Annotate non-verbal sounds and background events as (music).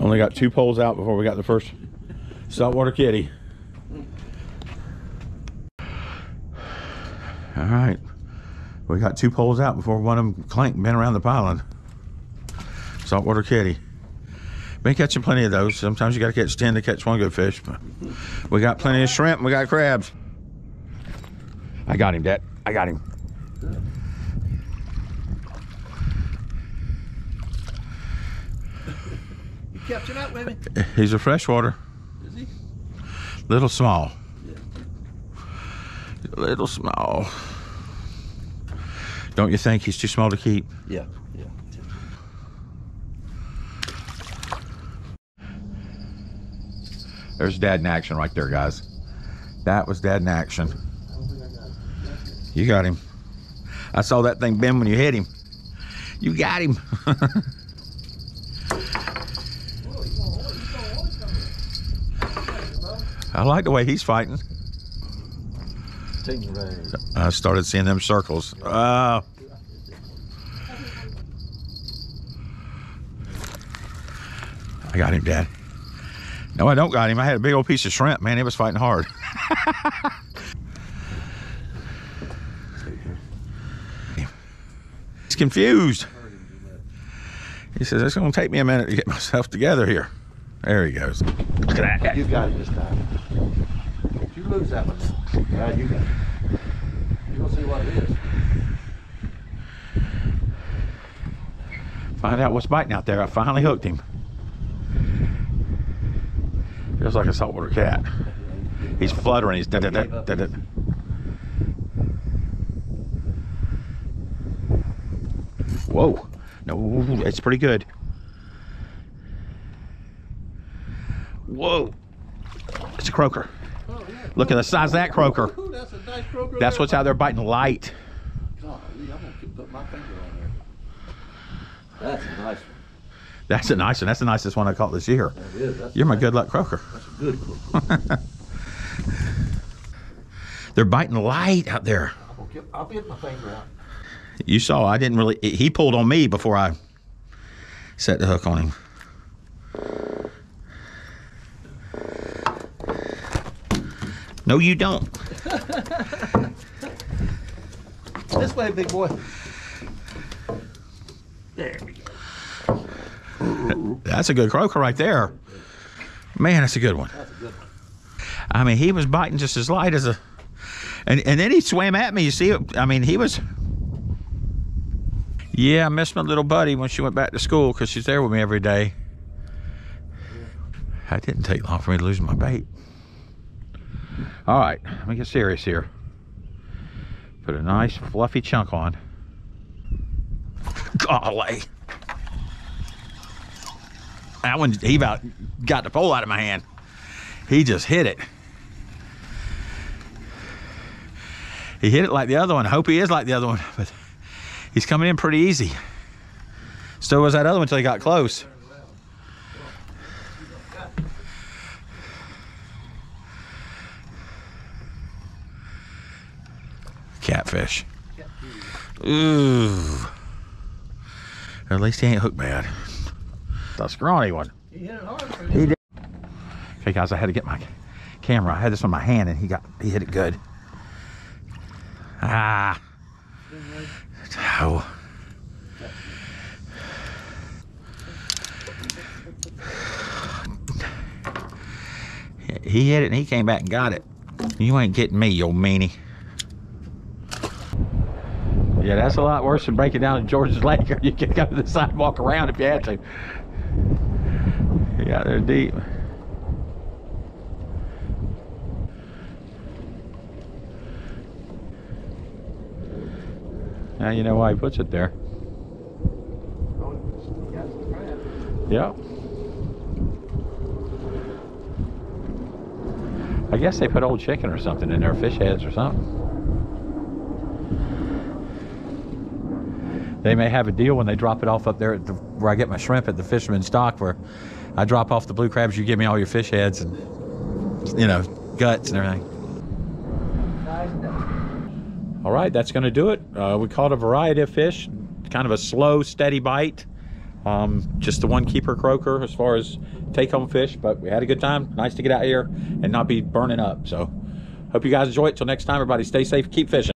Only got two poles out before we got the first saltwater kitty. All right. We got two poles out before one of them clank been around the pylon. Saltwater kitty. Been catching plenty of those. Sometimes you got to catch 10 to catch one good fish. But we got plenty of shrimp we got crabs. I got him, Dad. I got him. Catching up with me? He's a freshwater. Is he? Little small. Little small. Don't you think he's too small to keep? Yeah, yeah. There's dad in action right there, guys. That was dad in action. You got him. I saw that thing bend when you hit him. You got him. (laughs) I like the way he's fighting. I started seeing them circles. Uh, I got him, Dad. No, I don't got him. I had a big old piece of shrimp, man. He was fighting hard. (laughs) He's confused. He says, it's going to take me a minute to get (laughs) myself together here. There he goes. Look at that. You got it this time. If you lose that one, yeah, you got it. You're gonna see what it is. Find out what's biting out there. I finally hooked him. Feels like a saltwater cat. He's fluttering. He's da da da da da. Whoa. No, it's pretty good. Whoa. It's a croaker. Oh, yeah. Look at the size of that croaker. Ooh, that's a nice croaker. That's there. what's out there biting light. Golly, I'm gonna put my finger on there. That's a nice one. That's a nice one. That's the nicest one I caught this year. That is. That's You're my nice. good luck croaker. That's a good croaker. (laughs) They're biting light out there. I'll get my finger out. You saw I didn't really. He pulled on me before I set the hook on him. No, you don't. This way, big boy. There we go. That's a good croaker right there. Man, that's a good one. That's a good one. I mean, he was biting just as light as a. And and then he swam at me. You see? I mean, he was. Yeah, I missed my little buddy when she went back to school because she's there with me every day. That didn't take long for me to lose my bait. All right, let me get serious here. Put a nice fluffy chunk on. Golly. That one, he about got the pole out of my hand. He just hit it. He hit it like the other one. I hope he is like the other one, but he's coming in pretty easy. So was that other one until he got close. Catfish. Ooh. At least he ain't hooked bad. The scrawny one. He hit it hard for He did. Okay, guys, I had to get my camera. I had this on my hand, and he got he hit it good. Ah. Oh. He hit it, and he came back and got it. You ain't getting me, you old meanie. Yeah, that's a lot worse than breaking down in George's Lake. (laughs) You could go to the sidewalk around if you had to. Yeah, they're deep. Now you know why he puts it there. Yep. I guess they put old chicken or something in their fish heads or something. They may have a deal when they drop it off up there the, where I get my shrimp at the fisherman's dock where I drop off the blue crabs, you give me all your fish heads and, you know, guts and everything. All right, that's going to do it. Uh, we caught a variety of fish, kind of a slow, steady bite. Um, just the one keeper croaker as far as take home fish, but we had a good time. Nice to get out here and not be burning up. So, hope you guys enjoy it. Till next time, everybody, stay safe, keep fishing.